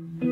Mm-hmm.